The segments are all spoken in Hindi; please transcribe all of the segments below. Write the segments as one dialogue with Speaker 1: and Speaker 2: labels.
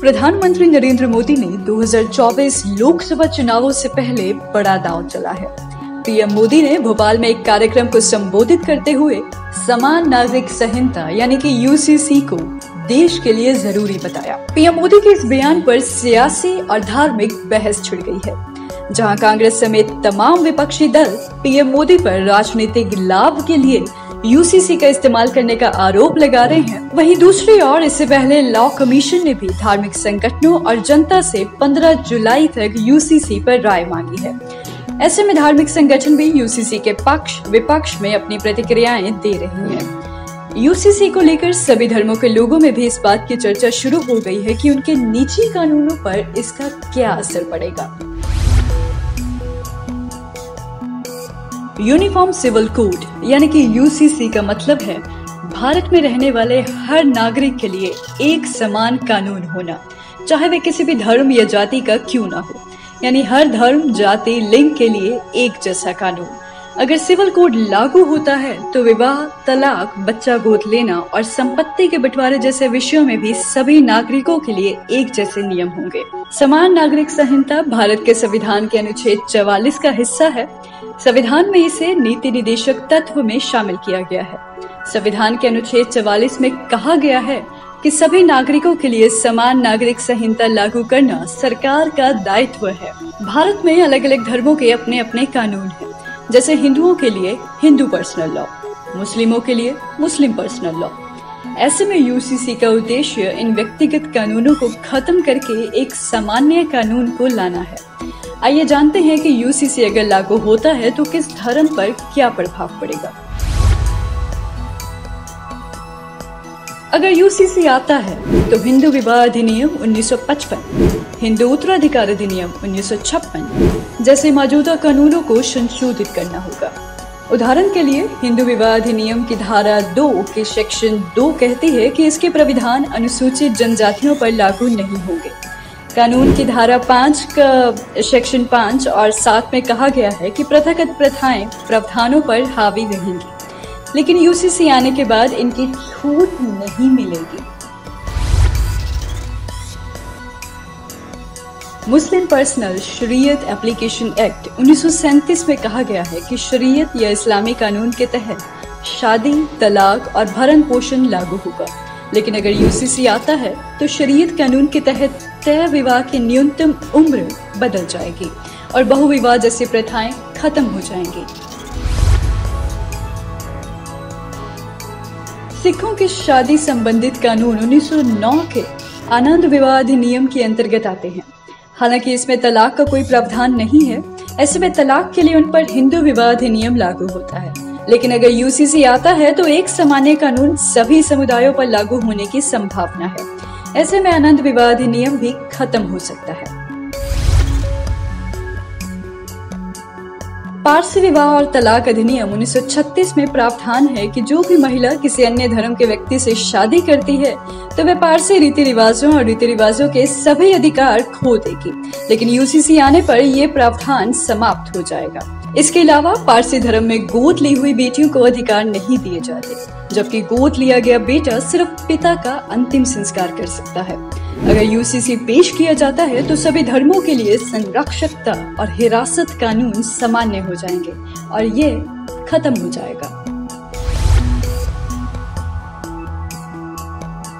Speaker 1: प्रधानमंत्री नरेंद्र मोदी ने 2024 लोकसभा चुनावों से पहले बड़ा दांव चला है। पीएम मोदी ने भोपाल में एक कार्यक्रम को संबोधित करते हुए समान नागरिक संहिता, यानी कि यूसीसी को देश के लिए ज़रूरी बताया। पीएम मोदी के इस बयान पर सियासी और धार्मिक बहस छिड़ गई है, जहाँ कांग्रेस समेत तमाम विपक्षी दल पीएम मोदी पर राजनीतिक लाभ के लिए यूसीसी का इस्तेमाल करने का आरोप लगा रहे हैं। वहीं दूसरी ओर, इससे पहले लॉ कमीशन ने भी धार्मिक संगठनों और जनता से 15 जुलाई तक यूसीसी पर राय मांगी है। ऐसे में धार्मिक संगठन भी यूसीसी के पक्ष, विपक्ष में अपनी प्रतिक्रियाएँ दे रही हैं। यूसीसी को लेकर सभी धर्मों के लोगों में भी इस बात की चर्चा शुरू हो गई है कि उनके निजी कानूनों पर इसका क्या असर पड़ेगा। यूनिफॉर्म सिविल कोड, यानी कि यूसीसी का मतलब है, भारत में रहने वाले हर नागरिक के लिए एक समान कानून होना, चाहे वे किसी भी धर्म या जाति का क्यों ना हो। यानी हर धर्म, जाति, लिंग के लिए एक जैसा कानून। अगर सिविल कोड लागू होता है तो विवाह, तलाक, बच्चा गोद लेना और संपत्ति के बंटवारे जैसे विषयों में भी सभी नागरिकों के लिए एक जैसे नियम होंगे। समान नागरिक संहिता भारत के संविधान के अनुच्छेद 44 का हिस्सा है। संविधान में इसे नीति निदेशक तत्व में शामिल किया गया है। संविधान के अनुच्छेद 44 में कहा गया है कि सभी नागरिकों के लिए समान नागरिक संहिता लागू करना सरकार का दायित्व है। भारत में अलग अलग धर्मों के अपने अपने कानून हैं, जैसे हिंदुओं के लिए हिंदू पर्सनल लॉ, मुस्लिमों के लिए मुस्लिम पर्सनल लॉ। ऐसे में यूसीसी का उद्देश्य इन व्यक्तिगत कानूनों को खत्म करके एक सामान्य कानून को लाना है। आइए जानते हैं कि यूसीसी अगर लागू होता है तो किस धर्म पर क्या प्रभाव पड़ेगा? अगर यूसीसी आता है तो हिंदू विवाह अधिनियम 1955, हिंदू उत्तराधिकार अधिनियम उन्नीस सौ छप्पन जैसे मौजूदा कानूनों को संशोधित करना होगा। उदाहरण के लिए हिंदू विवाह अधिनियम की धारा दो के सेक्शन दो कहती है कि इसके प्राविधान अनुसूचित जनजातियों पर लागू नहीं होंगे। कानून की धारा पाँच का, सेक्शन पाँच और सात में कहा गया है कि प्रथागत प्रथाएँ प्रावधानों पर हावी रहेंगी, लेकिन यूसीसी आने के बाद इनकी छूट नहीं मिलेगी। Muslim personal Shariat application act उन्नीस सौ सैंतीस में कहा गया है कि शरीयत या इस्लामी कानून के तहत शादी, तलाक और भरण पोषण लागू होगा। लेकिन अगर यूसीसी आता है तो शरीयत कानून के तहत तय विवाह की न्यूनतम उम्र बदल जाएगी और बहुविवाह जैसी प्रथाएँ खत्म हो जाएँगी। सिखों के शादी संबंधित कानून 1909 के आनंद विवाह अधिनियम के अंतर्गत आते हैं। हालाँकि इसमें तलाक का कोई प्रावधान नहीं है, ऐसे में तलाक के लिए उन पर हिंदू विवाह अधिनियम लागू होता है। लेकिन अगर यूसीसी आता है तो एक सामान्य कानून सभी समुदायों पर लागू होने की संभावना है। ऐसे में आनंद विवाह अधिनियम भी खत्म हो सकता है। पारसी विवाह और तलाक अधिनियम 1936 में प्रावधान है कि जो भी महिला किसी अन्य धर्म के व्यक्ति से शादी करती है तो वह पारसी रीति रिवाजों और रीति रिवाजों के सभी अधिकार खो देगी। लेकिन यूसीसी आने पर यह प्रावधान समाप्त हो जाएगा। इसके अलावा पारसी धर्म में गोद ली हुई बेटियों को अधिकार नहीं दिए जाते, जबकि गोद लिया गया बेटा सिर्फ़ पिता का अंतिम संस्कार कर सकता है। अगर यूसीसी पेश किया जाता है तो सभी धर्मों के लिए संरक्षकता और हिरासत कानून सामान्य हो जाएँगे और ये खत्म हो जाएगा।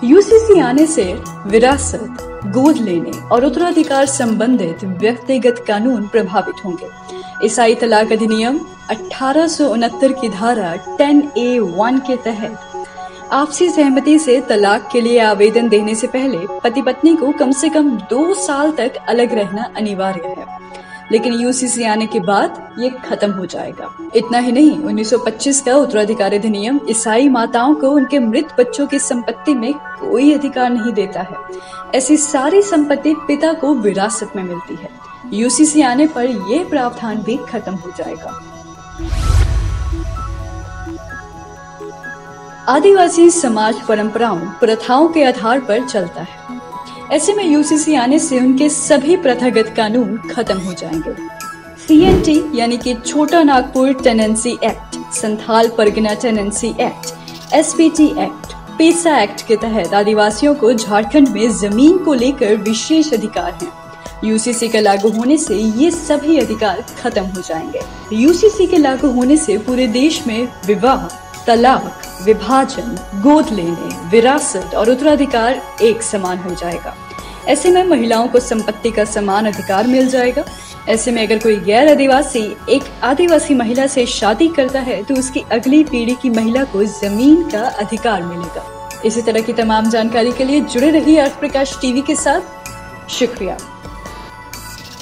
Speaker 1: यूसीसी आने से विरासत, गोद लेने और उत्तराधिकार संबंधित व्यक्तिगत कानून प्रभावित होंगे। ईसाई तलाक अधिनियम अठारह सौ उनहत्तर की धारा 10 ए 1 के तहत आपसी सहमति से तलाक के लिए आवेदन देने से पहले पति पत्नी को कम से कम दो साल तक अलग रहना अनिवार्य है। लेकिन यूसीसी आने के बाद ये खत्म हो जाएगा। इतना ही नहीं 1925 का उत्तराधिकार अधिनियम ईसाई माताओं को उनके मृत बच्चों की संपत्ति में कोई अधिकार नहीं देता है। ऐसी सारी संपत्ति पिता को विरासत में मिलती है। यूसीसी आने पर यह प्रावधान भी खत्म हो जाएगा। आदिवासी समाज परंपराओं, प्रथाओं के आधार पर चलता है। ऐसे में यूसीसी आने से उनके सभी प्रथागत कानून खत्म हो जाएँगे। सीएनटी यानी कि Chota Nagpur tenancy act, Santhal Pargana tenancy act SPT act, PESA act के तहत आदिवासियों को झारखंड में ज़मीन को लेकर विशेष अधिकार हैं। यूसीसी के लागू होने से ये सभी अधिकार खत्म हो जाएँगे। यूसीसी के लागू होने से पूरे देश में विवाह, तलाक, विभाजन, गोद लेने, विरासत और उत्तराधिकार एक समान हो जाएगा। ऐसे में महिलाओं को संपत्ति का समान अधिकार मिल जाएगा। ऐसे में अगर कोई गैर आदिवासी, एक आदिवासी महिला से शादी करता है तो उसकी अगली पीढ़ी की महिला को ज़मीन का अधिकार मिलेगा। इसी तरह की तमाम जानकारी के लिए जुड़े रहिए अर्थ प्रकाश टीवी के साथ। शुक्रिया।